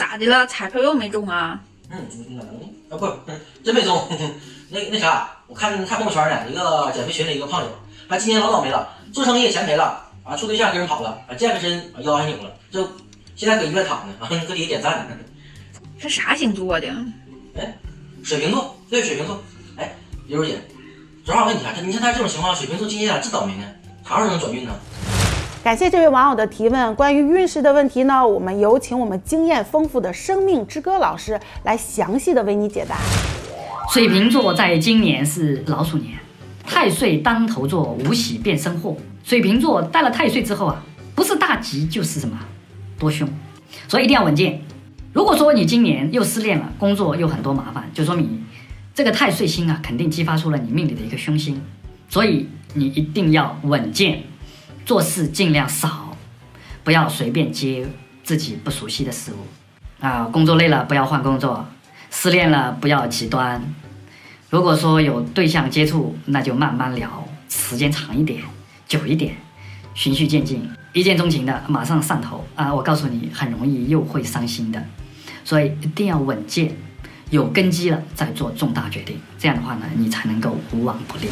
咋的了？彩票又没中啊？嗯，哪能？啊不，真没中。那那啥，我看看朋友圈呢，一个减肥群里一个胖友，他今年老倒霉了，做生意钱赔了，啊，处对象跟人跑了，啊，健个身腰还扭了，就现在搁医院躺呢，啊，搁底下点赞呢。是啥星座的？哎，水瓶座，对，水瓶座。哎，刘如姐，正好问你啊，他你像他这种情况，水瓶座今年咋这倒霉呢？啥时候能转运呢？感谢这位网友的提问。关于运势的问题呢，我们有请我们经验丰富的生命之歌老师来详细的为你解答。水瓶座在今年是老鼠年，太岁当头坐，无喜变生祸。水瓶座带了太岁之后啊，不是大吉就是什么多凶，所以一定要稳健。如果说你今年又失恋了，工作又很多麻烦，就说明这个太岁星啊，肯定激发出了你命里的一个凶星，所以你一定要稳健，做事尽量少，不要随便接自己不熟悉的事物啊。工作累了不要换工作，失恋了不要极端。如果说有对象接触，那就慢慢聊，时间长一点、久一点，循序渐进。一见钟情的马上上头啊！我告诉你，很容易又会伤心的。所以一定要稳健，有根基了再做重大决定。这样的话呢，你才能够无往不利。